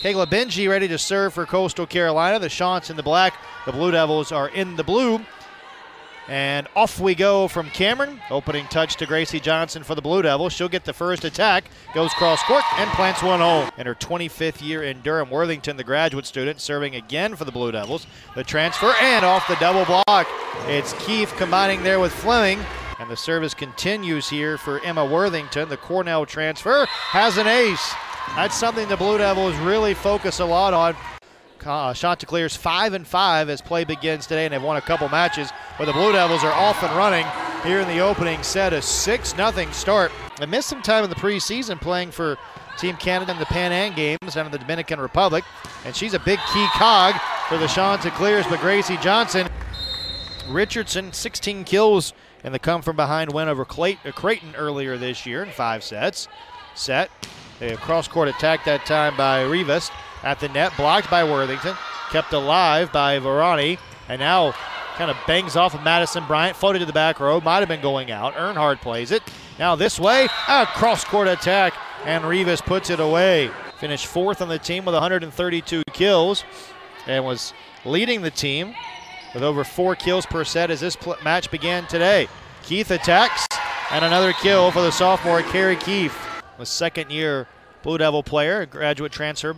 Kayla Benji ready to serve for Coastal Carolina. The Chants in the black. The Blue Devils are in the blue. And off we go from Cameron. Opening touch to Gracie Johnson for the Blue Devils. She'll get the first attack. Goes cross court and plants one home. In her 25th year in Durham, Worthington, the graduate student, serving again for the Blue Devils. The transfer and off the double block. It's Keefe combining there with Fleming. And the service continues here for Emma Worthington. The Cornell transfer has an ace. That's something the Blue Devils really focus a lot on. Uh, Chanticleer's five and five as play begins today, and they've won a couple matches. But the Blue Devils are off and running here in the opening set. A six nothing start. They missed some time in the preseason playing for Team Canada in the Pan Am Games down in the Dominican Republic, and she's a big key cog for the Chanticleers. But Gracie Johnson, Richardson, 16 kills in the come from behind win over uh, Creighton earlier this year in five sets. Set. A cross court attack that time by Rivas at the net, blocked by Worthington, kept alive by Varani, and now kind of bangs off of Madison Bryant, floated to the back row, might have been going out. Earnhardt plays it. Now this way, a cross court attack, and Rivas puts it away. Finished fourth on the team with 132 kills and was leading the team with over four kills per set as this match began today. Keefe attacks, and another kill for the sophomore Kerry Keefe, the second year Blue Devil player, graduate transfer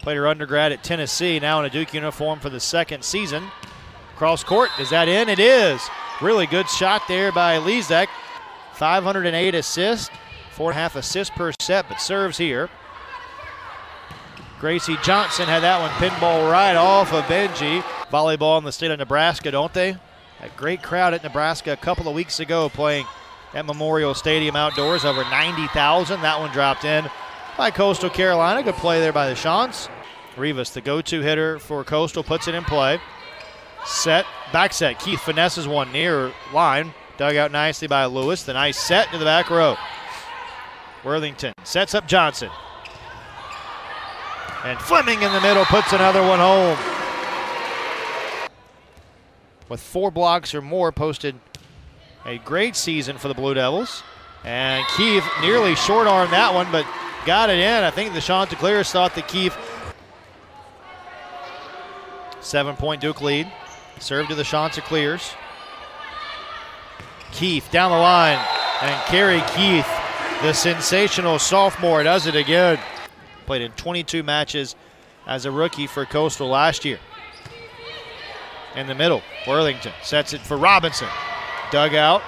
Played her undergrad at Tennessee, now in a Duke uniform for the second season. Cross court, is that in? It is. Really good shot there by Lezek. 508 assists, four and a half assists per set, but serves here. Gracie Johnson had that one pinball right off of Benji. Volleyball in the state of Nebraska, don't they? A great crowd at Nebraska a couple of weeks ago playing at Memorial Stadium outdoors, over 90,000. That one dropped in by Coastal Carolina. Good play there by the Chants. Rivas, the go-to hitter for Coastal, puts it in play. Set, back set. Keefe finesses one near line. Dug out nicely by Lewis. The nice set to the back row. Worthington sets up Johnson. And Fleming in the middle puts another one home. With four blocks or more, posted a great season for the Blue Devils. And Keefe nearly short armed that one, but got it in. I think the Chanticleers thought that Keefe. Seven point Duke lead. Serve to the Chanticleers. Keefe down the line. And Kerry Keefe, the sensational sophomore, does it again. Played in 22 matches as a rookie for Coastal last year. In the middle, Worthington sets it for Robinson. Dug out,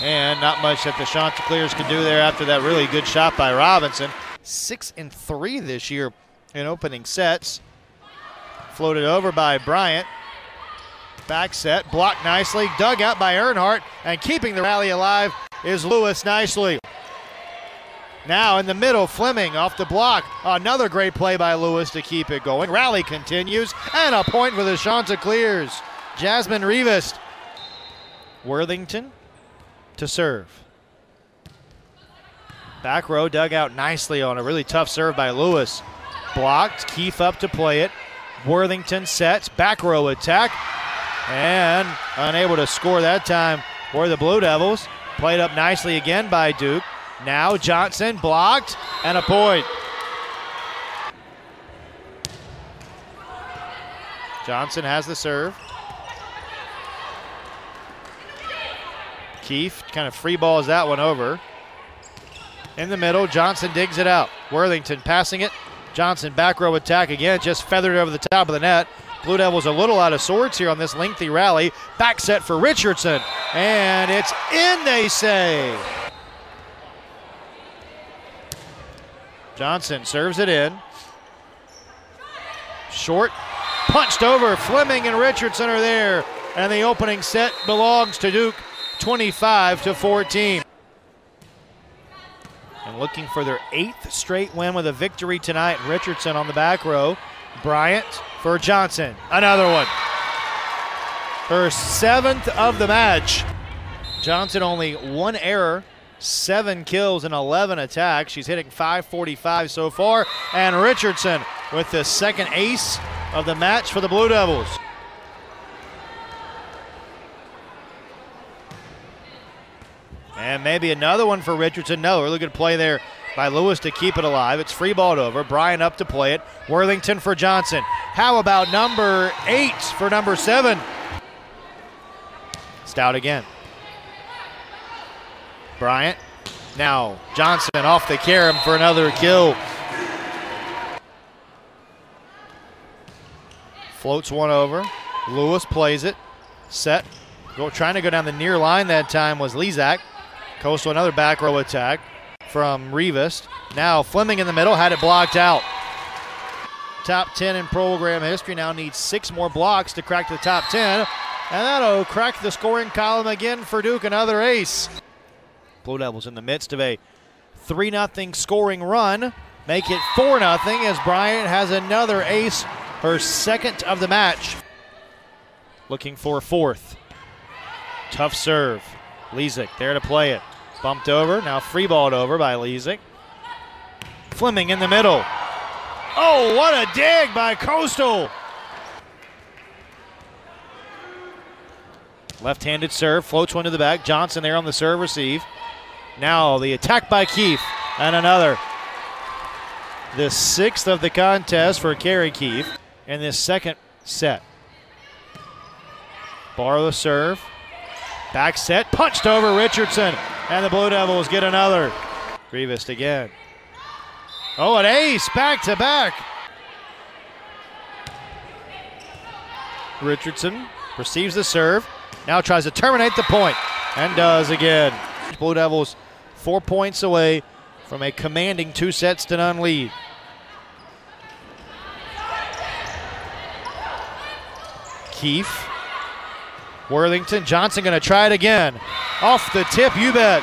and not much that the Chanticleers could do there after that really good shot by Robinson. Six and three this year in opening sets. Floated over by Bryant. Back set, blocked nicely, dug out by Earnhardt, and keeping the rally alive is Lewis nicely. Now in the middle, Fleming off the block. Another great play by Lewis to keep it going. Rally continues, and a point for the Chanticleers. Jasmine Rivas. Worthington to serve. Back row dug out nicely on a really tough serve by Lewis. Blocked, Keefe up to play it. Worthington sets, back row attack, and unable to score that time for the Blue Devils. Played up nicely again by Duke. Now Johnson blocked and a point. Johnson has the serve. Keefe kind of free balls that one over. In the middle, Johnson digs it out. Worthington passing it. Johnson back row attack again, just feathered over the top of the net. Blue Devils a little out of sorts here on this lengthy rally. Back set for Richardson, and it's in, they say. Johnson serves it in. Short, punched over. Fleming and Richardson are there, and the opening set belongs to Duke. 25 to 14. And looking for their eighth straight win with a victory tonight. Richardson on the back row. Bryant for Johnson. Another one. Her seventh of the match. Johnson only one error, seven kills, and 11 attacks. She's hitting 545 so far. And Richardson with the second ace of the match for the Blue Devils. And maybe another one for Richardson. No, really good play there by Lewis to keep it alive. It's free balled over. Bryant up to play it. Worthington for Johnson. How about number eight for number seven? Stout again. Bryant. Now Johnson off the carom for another kill. Floats one over. Lewis plays it. Set. Go, trying to go down the near line that time was Lezak. Coastal another back row attack from Rivas. Now Fleming in the middle had it blocked out. Top 10 in program history now needs six more blocks to crack the top 10. And that'll crack the scoring column again for Duke, another ace. Blue Devils in the midst of a 3 0 scoring run. Make it 4 0 as Bryant has another ace, her second of the match. Looking for fourth. Tough serve. Lezik there to play it. Bumped over, now free balled over by Lezik. Fleming in the middle. Oh, what a dig by Coastal! Left handed serve, floats one to the back. Johnson there on the serve receive. Now the attack by Keefe, and another. The sixth of the contest for Kerry Keefe in this second set. Borrow the serve. Back set, punched over Richardson, and the Blue Devils get another. Grievous again. Oh, an ace back to back. Richardson receives the serve, now tries to terminate the point, and does again. Blue Devils four points away from a commanding two sets to none lead. Keefe. Worthington. Johnson going to try it again. Off the tip, you bet.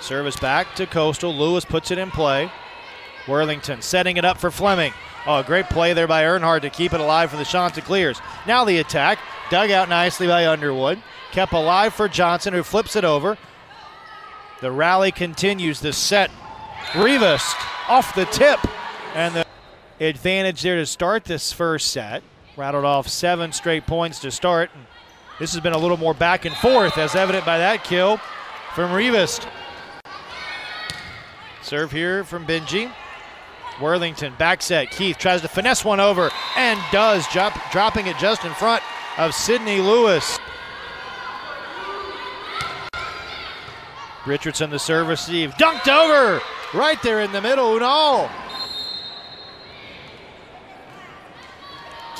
Service back to Coastal. Lewis puts it in play. Worthington setting it up for Fleming. Oh, a great play there by Earnhardt to keep it alive for the Chanticleers. Now the attack, dug out nicely by Underwood. Kept alive for Johnson, who flips it over. The rally continues. The set, Rivas off the tip, and the advantage there to start this first set. Rattled off seven straight points to start. This has been a little more back and forth, as evident by that kill from Rivas. Serve here from Benji. Worthington back set. Keefe tries to finesse one over and does, drop, dropping it just in front of Sidney Lewis. Richardson the serve receive. Dunked over right there in the middle. Unal.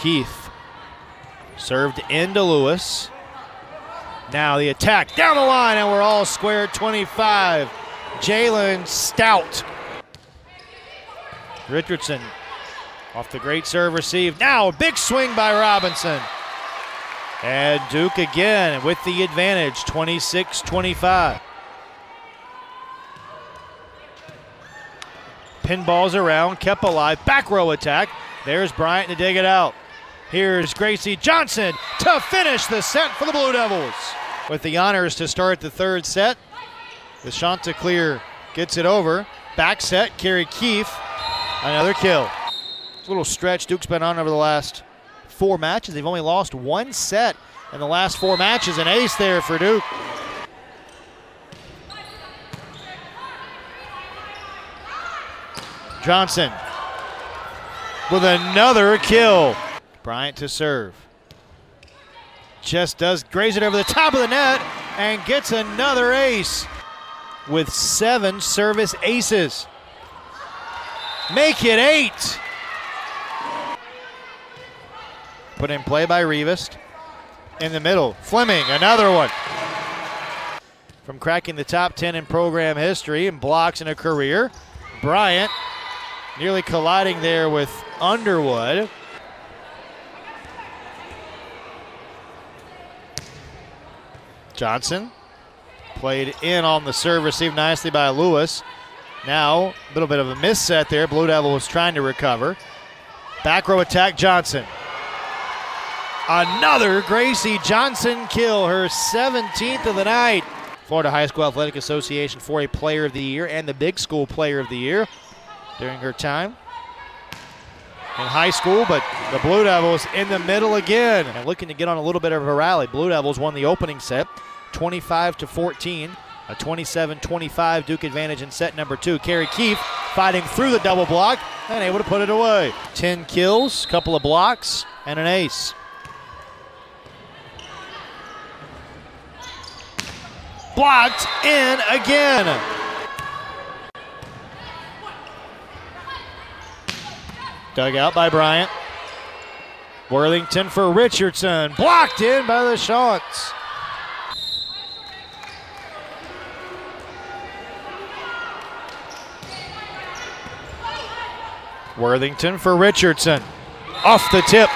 Keefe served into Lewis. Now the attack down the line, and we're all square 25. Jalen Stout. Richardson off the great serve received. Now a big swing by Robinson. And Duke again with the advantage, 26 25. Pinballs around, kept alive. Back row attack. There's Bryant to dig it out. Here's Gracie Johnson to finish the set for the Blue Devils. With the honors to start the third set, the Chanticleer gets it over. Back set, Kerry Keefe, another kill. It's a little stretch Duke's been on over the last four matches. They've only lost one set in the last four matches. An ace there for Duke. Johnson with another kill. Bryant to serve. Just does graze it over the top of the net and gets another ace with seven service aces. Make it eight. Put in play by Rivas. In the middle, Fleming, another one. From cracking the top 10 in program history and blocks in a career, Bryant nearly colliding there with Underwood. Johnson played in on the serve, received nicely by Lewis. Now, a little bit of a miss set there. Blue Devil was trying to recover. Back row attack, Johnson. Another Gracie Johnson kill, her 17th of the night. Florida High School Athletic Association for a Player of the Year and the Big School Player of the Year during her time in high school, but the Blue Devils in the middle again and looking to get on a little bit of a rally. Blue Devils won the opening set 25 to 14. A 27-25 Duke advantage in set number two. Kerry Keefe fighting through the double block and able to put it away. 10 kills, couple of blocks, and an ace. Blocked in again. Dug out by Bryant. Worthington for Richardson. Blocked in by the Chants. Worthington for Richardson. Off the tip.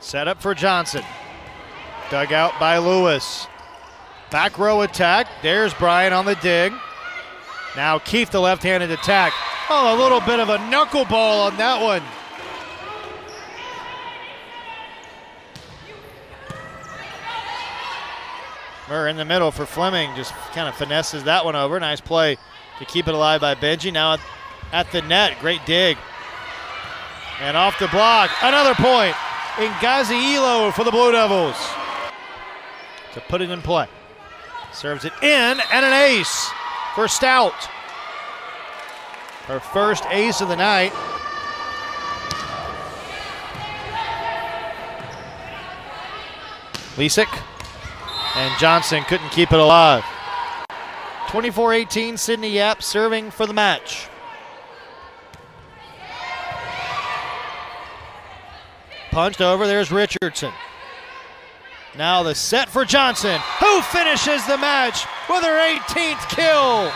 Set up for Johnson. Dug out by Lewis. Back row attack. There's Bryant on the dig. Now Keefe the left-handed attack. Oh, a little bit of a knuckleball on that one. Murr in the middle for Fleming. Just kind of finesses that one over. Nice play to keep it alive by Benji. Now at the net. Great dig. And off the block. Another point. Ngazi Elo for the Blue Devils. To put it in play. Serves it in and an ace for Stout. Her first ace of the night. Lisick and Johnson couldn't keep it alive. 24 18, Sydney Yap serving for the match. Punched over, there's Richardson. Now the set for Johnson, who finishes the match with her 18th kill.